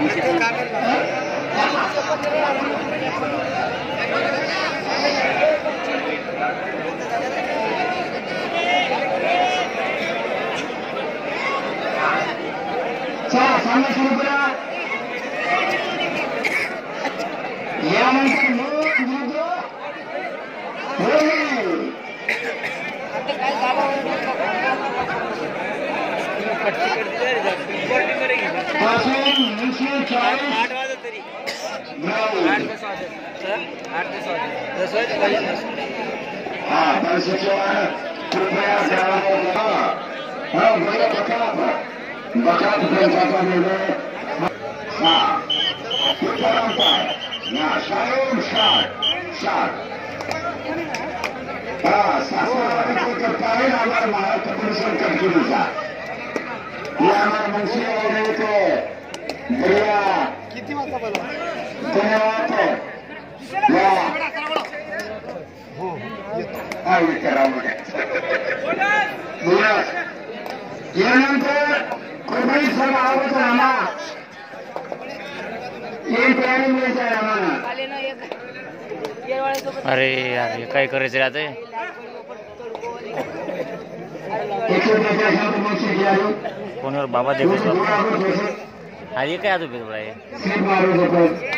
Gracias. Para sekolah Rupaya jalan Allah Kalau mereka bakal Bakal perintahkan ini Nah Kita nampak Nah sayur syak Syak Nah Sasaran itu terpahin Agar mahal keputusan kerja Ya anak manusia itu Beria Kita mata bala Kita mata ಏನಂತ ಕೊಬ್ಬರಿ ಶ್ರಮ ಆಗುತ್ತೆ ಅಮ್ಮ ಏನ್ ಪ್ರಯಾಣ ಮಾಡ್ತಾರೆ ಅಮ್ಮ ಅರೆ ಯಾರ ಕೈ ಕರೆಸಿ ರಾತೆ કોની બાબા દેખાય આજે કયા હતું ભાઈ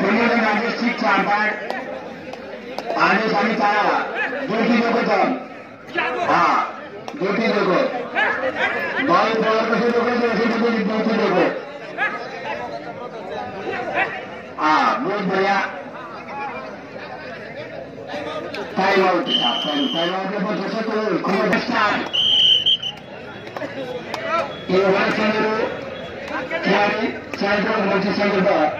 पुणे राजेश ठीक चांपाट आने सानी तारा दो की देखो तो हाँ दो की देखो बॉल बॉल कैसे देखो तो ऐसे देखो दो की देखो हाँ बहुत बढ़िया टाइम आउट टाइम आउट के बाद जैसे तो खूब स्टार्ट ये वन चंद्र खिलाड़ी सेंट्रल मल्टी सेंटर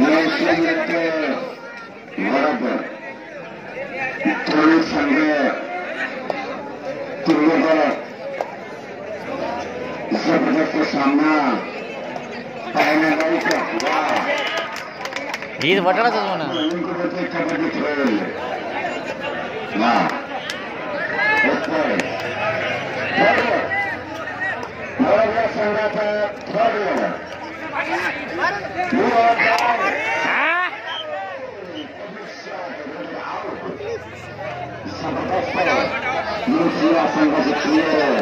தேசியத்திற்கு மரபு தொழிற்சங்க இது வட்டடத்தை சொன்ன मुंशिया संघाचे क्लिअर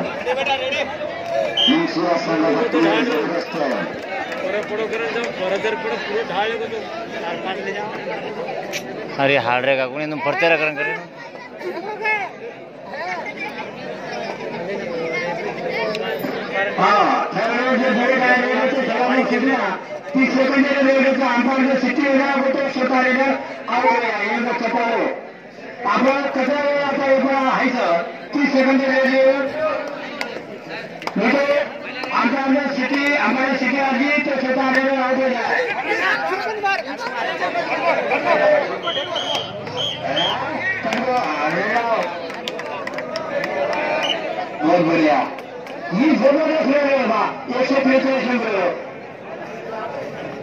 मुंशिया संघाचे क्लिअर जबरदस्त अरे हाड रे का कोणी एकदम फरते करण करे हा படிச்சிருந்தேன் ಈ ಸೆಕೆಂಡರಿ ಲೆವೆಲ್ ಅಂಬಾನಿ ಸಿಟಿ ಏನಾಗುತ್ತೆ स्वतः लीडर आवडले यांना आपण कसं आता एकदा व्हायचं ती सेकंडरी लेवल म्हणजे, म्हणजे आमच्या सिटी अंबानी सिटी आली तर स्वतः लीडर आवडले बहुत बढ़िया ये जबरदस्त लेवल बा एकशे पंचेचाळीस नंबर.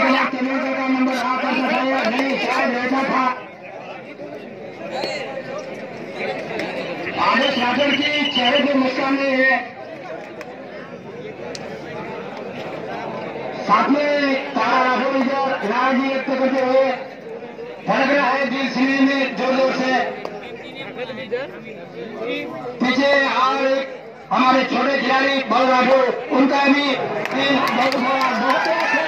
के नंबर शायद था। आदेश की चेहरे मुस्कान नहीं है। साथ में तारा इधर करते हुए है में पीछे हमारे छोटे खिलाड़ी बल राठौर उनका भी बहुत बड़ा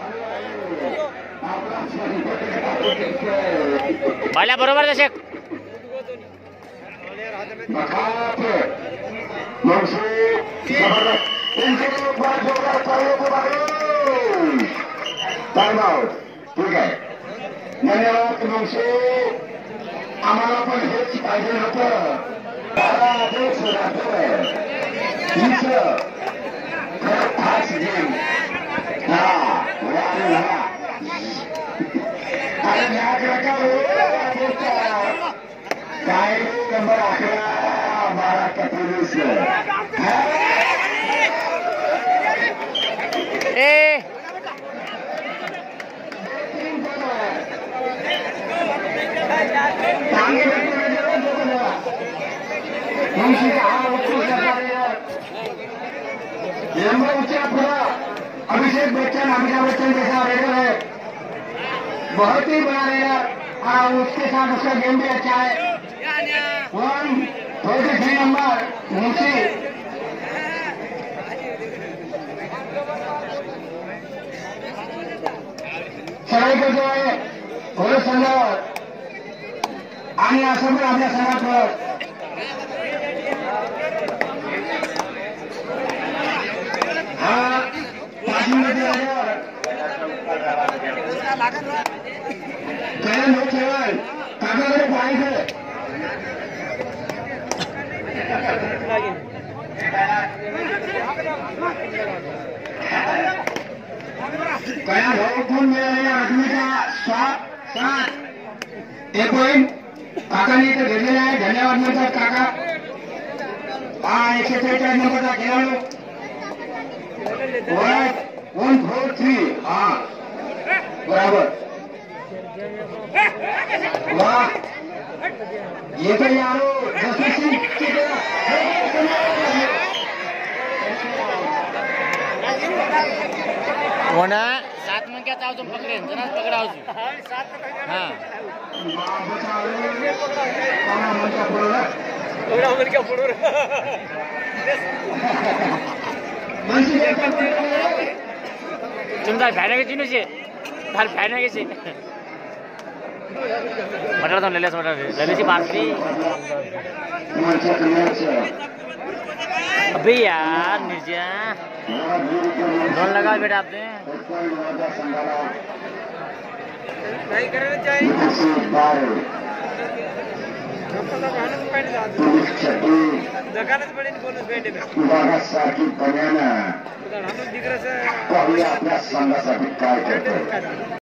बाहेर टाइम आउट ठीक आहे धन्यवाद मनसे आम्हाला पण हेच पाहिजे होतं मला हेच राहतं हीच खरं खास गेम हा वा रे वा. अरे नाक नका रे, काय नंबर अकरा बारा का पोलीस अभिषेक बच्चन अमिताभ बच्चन जैसा है बहुत ही बड़ा रेडर और उसके साथ उसका गेम भी अच्छा है। वन ट्वेंटी थ्री नंबर मुंशी सगळे करतो आहे थोडं संघावर आणि असं पण आपल्या संघात हा मिनिट काय नो ठेवाल काकाकडे पाहायचं कया भाऊ कोण मिळाले आठवीचा सात सात एक पॉईंट काकाने इथं घेतलेला आहे धन्यवाद म्हणतात काका। हा एकशे त्रेचाळीस नंबरचा खेळाडू वन फोर थ्री हा, बराबर। वाह। ये तो यारो जसवीर सिंह साथ में क्या चाहो तुम पकड़े जना पकड़ाओ जी। हाँ। पकड़ाओ। मन क्या पड़ो तुम तो तार भैन के चिन्ह से तार भैन के चिन्ह ड्रोन लगा बेटा आपने नाही करायला चाही जगानच पडेल बोनस भेटेल सारखी बन्यानं हाणून दिग्रस पाहूया आपल्या संघासाठी काय करतो